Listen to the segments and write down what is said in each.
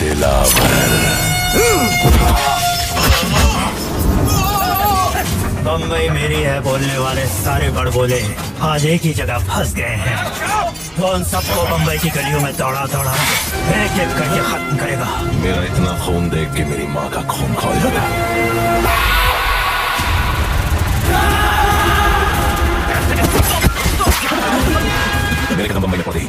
दिलावर बम्बई मेरी है बोलने वाले सारे बड़ बोले आज एक ही जगह फंस गए हैं। वो उन सबको बम्बई की गलियों में दौड़ा दौड़ा एक एक करके खत्म करेगा। मेरा इतना खून देख के मेरी माँ का खून खोल जाता मेरे कदम बम्बई में पड़ते ही।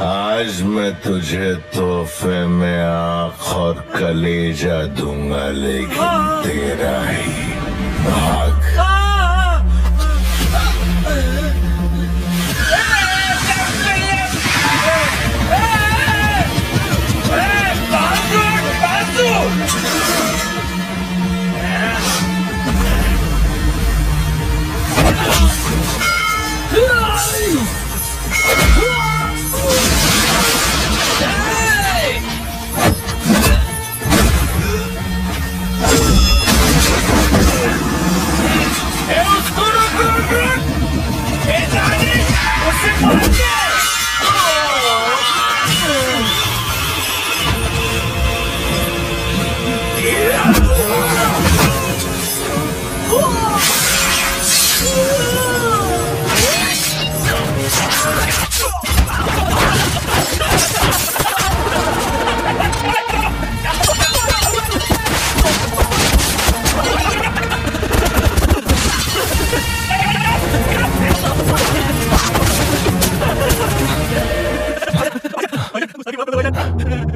आज मैं तुझे तोहफे में आख और कलेजा दूँगा लेकिन तेरा ही भाग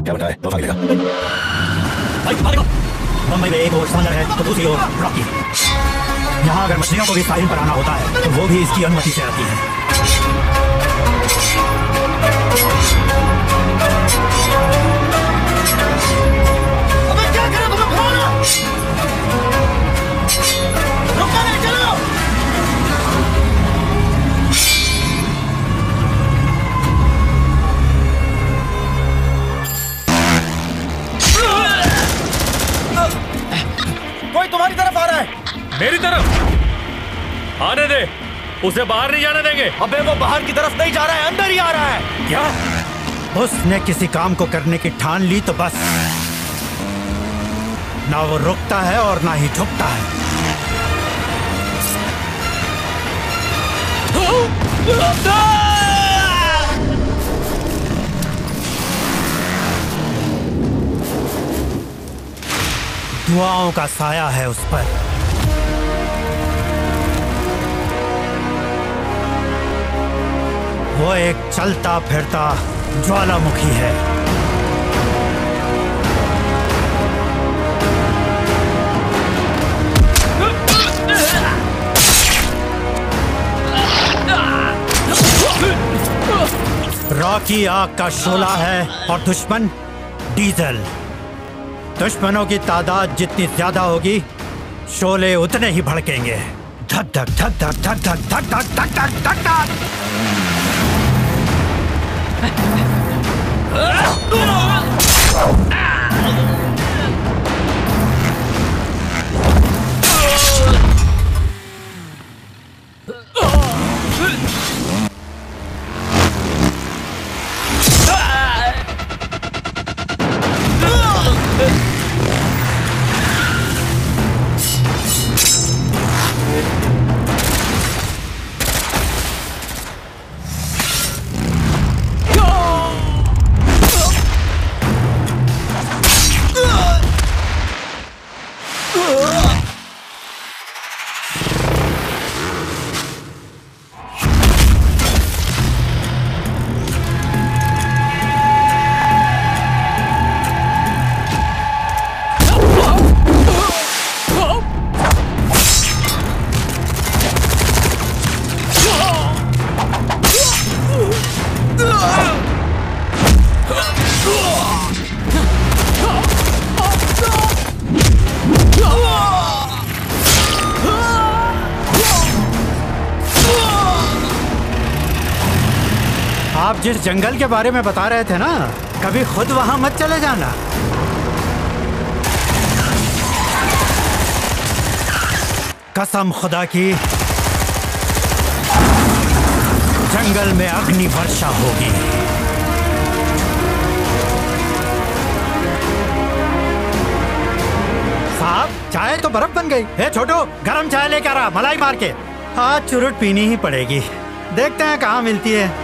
क्या बताए तो भाई भागो बम्बई में एक और समंदर है तो दूसरी ओर रॉकी यहाँ अगर मछलियों को भी साहिल पर आना होता है तो वो भी इसकी अनुमति से आती है मेरी तरफ़। आने दे। उसे बाहर नहीं जाने देंगे। अबे वो बाहर की तरफ़ नहीं जा रहा है अंदर ही आ रहा है। क्या? उसने किसी काम को करने की ठान ली तो बस। ना वो रुकता है और ना ही झुकता है। दुआओं का साया है उस पर। वो एक चलता फिरता ज्वालामुखी है रॉकी आग का शोला है और दुश्मन डीजल दुश्मनों की तादाद जितनी ज़्यादा होगी शोले उतने ही भड़केंगे धक धक धक धक धक धक धक धक धक धक धक धक 으 जिस जंगल के बारे में बता रहे थे ना, कभी खुद वहाँ मत चले जाना। कसम खुदा की, जंगल में अग्नि वर्षा होगी। साहब, चाय तो बर्फ़ बन गई। है छोटो, गरम चाय लेकर आ मलाई मार के। आज चुरुट पीनी ही पड़ेगी। देखते हैं कहाँ मिलती है।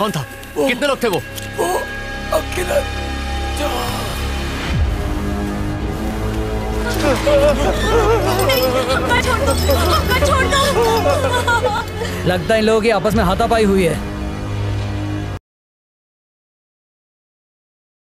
कौन था वो, कितने लोग थे वो हमका छोड़ दो छोड़ दो। लगता है इन लोगों की आपस में हाथापाई हुई है।